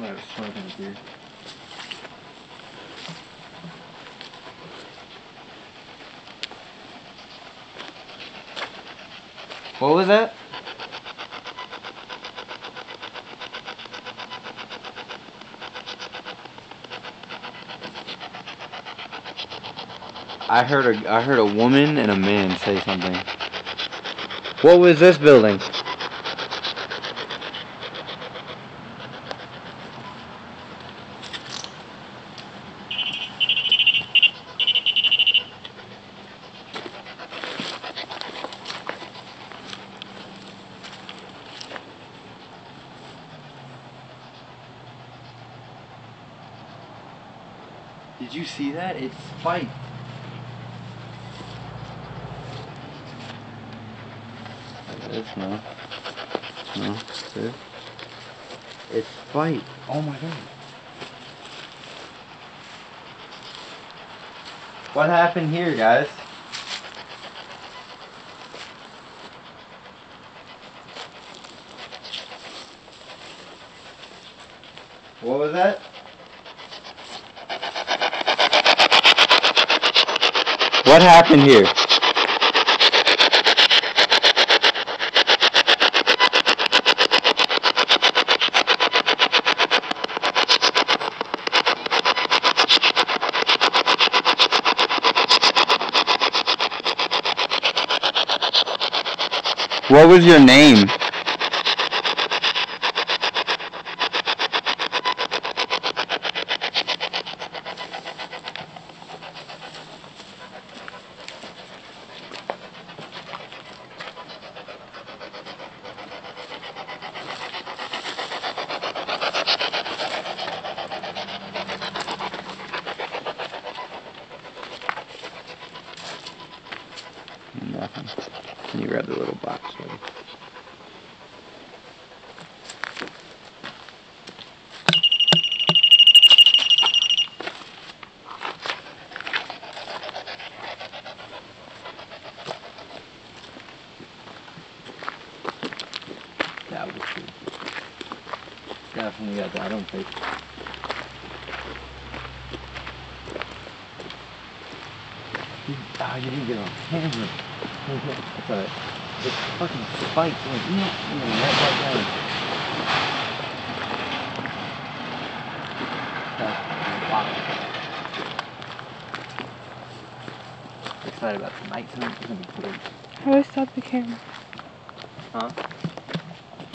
Smoking a beer. What was that? I heard a I heard a woman and a man say something. What was this building? Did you see that? It spiked. This no. No. This. It's spiked. Oh my god. What happened here, guys? What was that? What happened here? What was your name? Nothing. Can you grab the little box, buddy? That was good. Definitely got that, I don't tape. You, ah, you didn't get on camera. Alright. It's fucking spiked like, mm, mm, right back down. That's wow. Excited about tonight. Tonight's gonna be. How do I stop the camera? Huh?